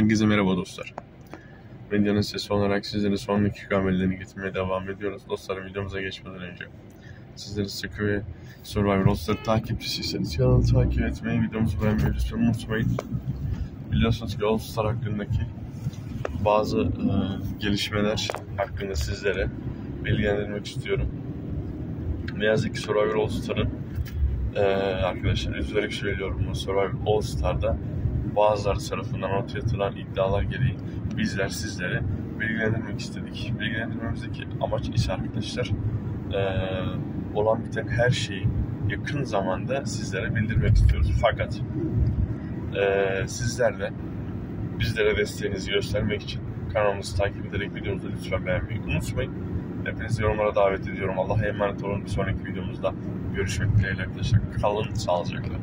Herkese merhaba dostlar. Medyanın sesi olarak sizlere son dakika getirmeye devam ediyoruz. Dostlarım videomuza geçmeden önce sizleri sıkı ve Survivor All-Star takipçisiyseniz kanalı takip etmeyi, videomuzu beğenmeyi lütfen unutmayın. Biliyorsunuz ki All-Star hakkındaki bazı e, gelişmeler hakkında sizlere bilgilendirmek istiyorum. Ne yazık ki Survivor All-Star'ın e, arkadaşlar üzülerek söylüyorum bu Survivor All-Star'da bazıları tarafından ortaya atılan iddialar gereği bizler sizlere bilgilendirmek istedik. Bilgilendirmemizdeki amaç ise arkadaşlar e, olan biten her şeyi yakın zamanda sizlere bildirmek istiyoruz. Fakat e, sizler de bizlere desteğinizi göstermek için kanalımızı takip ederek videomuzu lütfen beğenmeyi unutmayın. Hepinizi yorumlara davet ediyorum. Allah'a emanet olun. Bir sonraki videomuzda görüşmek dileğiyle arkadaşlar. Kalın sağlıcakla.